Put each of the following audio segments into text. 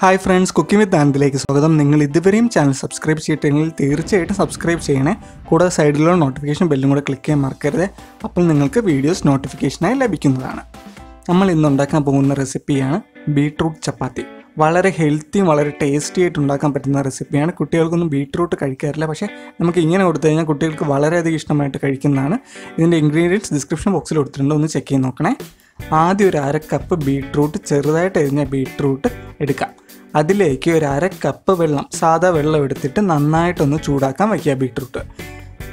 Hi friends cooking with ആനന്ദിലേക്ക് സ്വാഗതം. നിങ്ങൾ ഇതുവരെയും ചാനൽ സബ്സ്ക്രൈബ് ചെയ്തിട്ടെങ്കിൽ തീർച്ചയായിട്ടും സബ്സ്ക്രൈബ് ചെയ്യണേ. കൂടാതെ സൈഡിലുള്ള നോട്ടിഫിക്കേഷൻ ബെല്ലും കൂടെ ക്ലിക്ക് ചെയ്യാൻ മറക്കരുത്. അപ്പോൾ നിങ്ങൾക്ക് വീഡിയോസ് നോട്ടിഫിക്കേഷനായി ലഭിക്കുന്നതാണ്. നമ്മൾ ഇന്ന് ഉണ്ടാക്കാൻ പോകുന്ന റെസിപ്പിയാണ് ബീട്രൂട്ട് ചപ്പാത്തി. വളരെ ഹെൽത്തിയും വളരെ ടേസ്റ്റി ആയിട്ട് ഉണ്ടാക്കാൻ പറ്റുന്ന റെസിപ്പിയാണ് കുട്ടികൾക്കൊന്നും ബീട്രൂട്ട് കഴിക്കാറില്ല. പക്ഷേ നമുക്ക് ഇങ്ങനെ കൊടുത്തു കഴിഞ്ഞാൽ കുട്ടികൾക്ക് വളരെയധികം ഇഷ്ടമായിട്ട് കഴിക്കുന്നതാണ്. ഇതിന്റെ ഇൻഗ്രീഡിയൻസ് ഡിസ്ക്രിപ്ഷൻ ബോക്സിൽ കൊടുത്തിട്ടുണ്ട്. ഒന്ന് ചെക്ക് ചെയ്ത് നോക്കണേ. ആദ്യം ഒരു അര കപ്പ് ബീട്രൂട്ട് ചെറുതായിട്ട് എരിഞ്ഞ ബീട്രൂട്ട് എടുക്കാം. അതിലേക്ക് ഒരു അര കപ്പ് വെള്ളം സാധാ വെള്ളം എടുത്തിട്ട് നന്നായിട്ടൊന്ന് ചൂടാക്കാൻ വയ്ക്കുക ബീട്രൂട്ട്.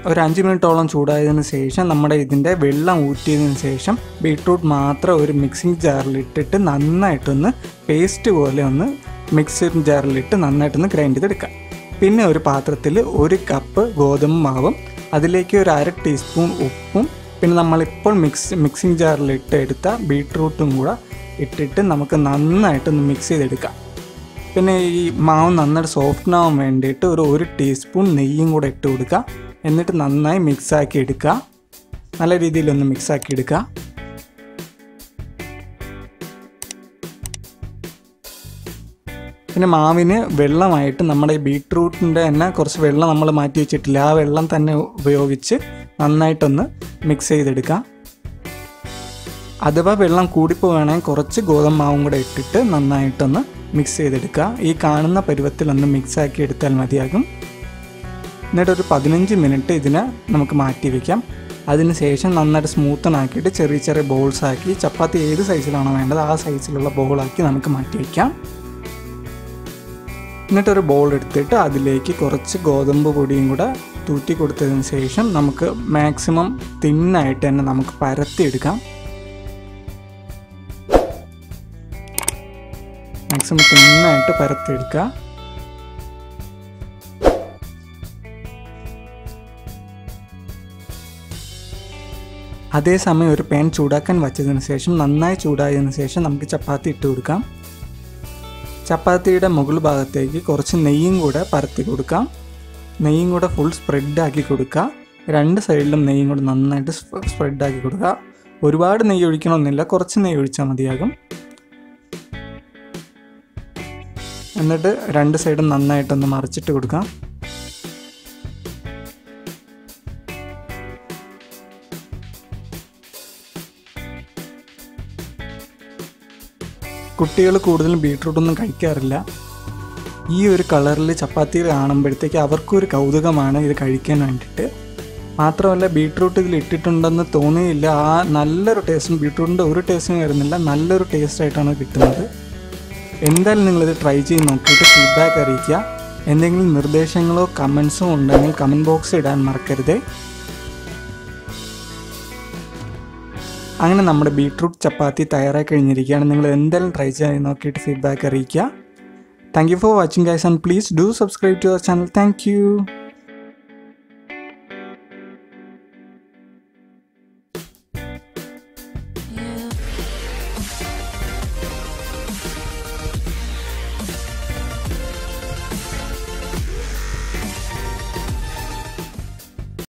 ഒരു അഞ്ച് മിനിറ്റോളം ചൂടായതിന് ശേഷം നമ്മുടെ ഇതിന്റെ വെള്ളം ഊറ്റിയതിന് ശേഷം ബീട്രൂട്ട് മാത്രം ഒരു മിക്സിംഗ് ജാറിലിട്ടിട്ട് നന്നായിട്ടൊന്ന് പേസ്റ്റ് പോലെ ഒന്ന് മിക്സിംഗ് ജാറിലിട്ട് നന്നായിട്ടൊന്ന് ഗ്രൈൻഡ് ചെയ്തെടുക്കാം പിന്നെ ഒരു പാത്രത്തിൽ ഒരു കപ്പ് ഗോതമ്പ് മാവും അതിലേക്ക് ഒരു അര ടീസ്പൂൺ ഉപ്പും പിന്നെ നമ്മളിപ്പോൾ മിക്സ് മിക്സിംഗ് ജാറിലിട്ട് എടുത്ത ബീട്രൂട്ടും കൂടെ ഇട്ടിട്ട് നമുക്ക് നന്നായിട്ടൊന്ന് മിക്സ് ചെയ്തെടുക്കാം. പിന്നെ ഈ മാവ് നന്നായിട്ട് സോഫ്റ്റ് ആവാൻ വേണ്ടിയിട്ട് ഒരു ഒരു ടീസ്പൂൺ നെയ്യും കൂടെ ഇട്ട് കൊടുക്കുക. എന്നിട്ട് നന്നായി മിക്സാക്കി എടുക്കുക. നല്ല രീതിയിലൊന്ന് മിക്സാക്കി എടുക്കുക. പിന്നെ മാവിന് വെള്ളമായിട്ട് നമ്മുടെ ഈ ബീട്രൂട്ടിന്റെ തന്നെ കുറച്ച് വെള്ളം നമ്മൾ മാറ്റി വെച്ചിട്ടില്ല ആ വെള്ളം തന്നെ ഉപയോഗിച്ച് നന്നായിട്ടൊന്ന് മിക്സ് ചെയ്തെടുക്കുക. അഥവാ വെള്ളം കൂടിപ്പോവുകയാണെങ്കിൽ കുറച്ച് ഗോതമ്പ് മാവും കൂടെ ഇട്ടിട്ട് നന്നായിട്ടൊന്ന് മിക്സ് ചെയ്തെടുക്കുക. ഈ കാണുന്ന പരുവത്തിലൊന്ന് മിക്സ് ആക്കി എടുത്താൽ മതിയാകും. എന്നിട്ട് ഒരു പതിനഞ്ച് മിനിറ്റ് ഇതിനെ നമുക്ക് മാറ്റി വയ്ക്കാം അതിന് ശേഷം നന്നായിട്ട് സ്മൂത്തൺ ആക്കിയിട്ട് ചെറിയ ചെറിയ ബോൾസ് ആക്കി ചപ്പാത്തി ഏത് സൈസിലാണോ വേണ്ടത് ആ സൈസിലുള്ള ബോളാക്കി നമുക്ക് മാറ്റി വയ്ക്കാം എന്നിട്ടൊരു ബോൾ എടുത്തിട്ട് അതിലേക്ക് കുറച്ച് ഗോതമ്പ് പൊടിയും കൂടെ തൂറ്റി കൊടുത്തതിന് ശേഷം നമുക്ക് മാക്സിമം തിന്നായിട്ട് തന്നെ നമുക്ക് പരത്തിയെടുക്കാം. മാക്സിമം തിന്നായിട്ട് പരത്തിയെടുക്കുക. അതേസമയം ഒരു പാൻ ചൂടാക്കാൻ വച്ചതിന് ശേഷം നന്നായി ചൂടായതിനു ശേഷം നമുക്ക് ചപ്പാത്തി ഇട്ട് കൊടുക്കാം. ചപ്പാത്തിയുടെ മുകൾ ഭാഗത്തേക്ക് കുറച്ച് നെയ്യും കൂടെ പരത്തി കൊടുക്കാം. നെയ്യും കൂടെ ഫുൾ സ്പ്രെഡ് ആക്കി കൊടുക്കുക. രണ്ട് സൈഡിലും നെയ്യും കൂടെ നന്നായിട്ട് സ്പ്രെഡ് ആക്കി കൊടുക്കുക. ഒരുപാട് നെയ്യ് ഒഴിക്കണമെന്നില്ല കുറച്ച് നെയ്യ് ഒഴിച്ചാൽ മതിയാകും. എന്നിട്ട് രണ്ട് സൈഡും നന്നായിട്ടൊന്ന് മറിച്ചിട്ട് കൊടുക്കാം. കുട്ടികൾ കൂടുതലും ബീട്രൂട്ട് ഒന്നും കഴിക്കാറില്ല. ഈ ഒരു കളറിൽ ചപ്പാത്തി കാണുമ്പോഴത്തേക്ക് അവർക്കൊരു കൗതുകമാണ് ഇത് കഴിക്കാൻ വേണ്ടിയിട്ട്. മാത്രമല്ല ബീട്രൂട്ട് ഇതിൽ ഇട്ടിട്ടുണ്ടെന്ന് തോന്നിയില്ല. ആ നല്ലൊരു ടേസ്റ്റും ബീട്രൂട്ടിന്റെ ഒരു ടേസ്റ്റും വരുന്നില്ല. നല്ലൊരു ടേസ്റ്റ് ആയിട്ടാണ് കിട്ടുന്നത്. എന്തായാലും നിങ്ങളിത് ട്രൈ ചെയ്ത് നോക്കിയിട്ട് ഫീഡ്ബാക്ക് അറിയിക്കുക. എന്തെങ്കിലും നിർദ്ദേശങ്ങളോ കമൻസോ ഉണ്ടെങ്കിൽ കമന്റ് ബോക്സ് ഇടാൻ മറക്കരുത്. അങ്ങനെ നമ്മുടെ ബീട്രൂട്ട് ചപ്പാത്തി തയ്യാറായി കഴിഞ്ഞിരിക്കുകയാണ്. നിങ്ങൾ എന്തായാലും ട്രൈ ചെയ്യാൻ നോക്കിയിട്ട് ഫീഡ്ബാക്ക് അറിയിക്കുക. Thank you for watching guys and please do subscribe to our channel thank